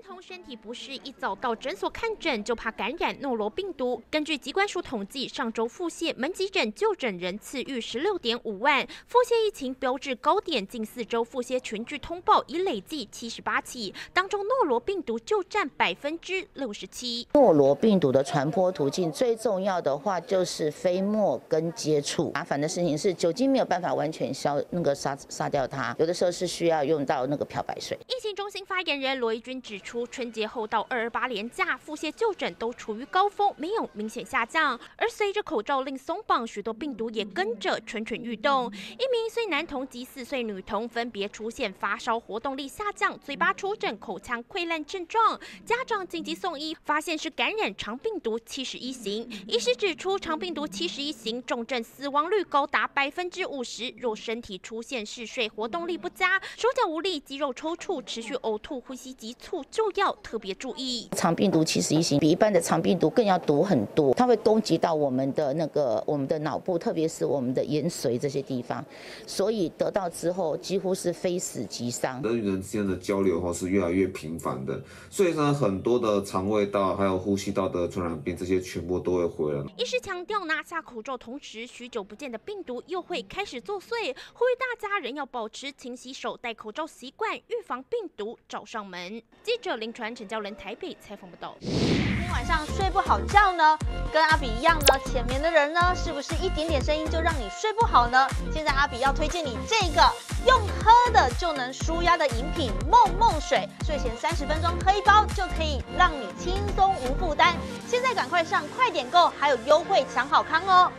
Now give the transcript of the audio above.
男童身体不适，一早到诊所看诊就怕感染诺罗病毒。根据疾管署统计，上周腹泻门急诊就诊人次逾十六点五万，腹泻疫情标志高点，近四周腹泻群聚通报已累计七十八起，当中诺罗病毒就占百分之六十七。诺罗病毒的传播途径最重要的话就是飞沫跟接触。麻烦的事情是酒精没有办法完全消那个杀杀掉它，有的时候是需要用到那个漂白水。疫情中心发言人罗义军指出，出春节后到二二八连假，腹泻就诊都处于高峰，没有明显下降。而随着口罩令松绑，许多病毒也跟着蠢蠢欲动。一名一岁男童及四岁女童分别出现发烧、活动力下降、嘴巴出疹、口腔溃烂症状，家长紧急送医，发现是感染肠病毒七十一型。医师指出，肠病毒七十一型重症死亡率高达百分之五十，若身体出现嗜睡、活动力不佳、手脚无力、肌肉抽搐、持续呕吐、呼吸急促，就要特别注意。肠病毒其实一型比一般的肠病毒更要毒很多，它会攻击到我们的那个我们的脑部，特别是我们的延髓这些地方，所以得到之后几乎是非死即伤。人与人之间的交流哈是越来越频繁的，所以呢，很多的肠胃道还有呼吸道的传染病，这些全部都会回来。医师强调，拿下口罩同时，许久不见的病毒又会开始作祟，呼吁大家仍要保持勤洗手、戴口罩习惯，预防病毒找上门。记者林传、陈教人台北采访报道。今天晚上睡不好觉呢，跟阿比一样呢，浅眠的人呢，是不是一点点声音就让你睡不好呢？现在阿比要推荐你这个用喝的就能舒压的饮品——梦梦水，睡前三十分钟喝一包就可以让你轻松无负担。现在赶快上快点购，还有优惠抢好康哦！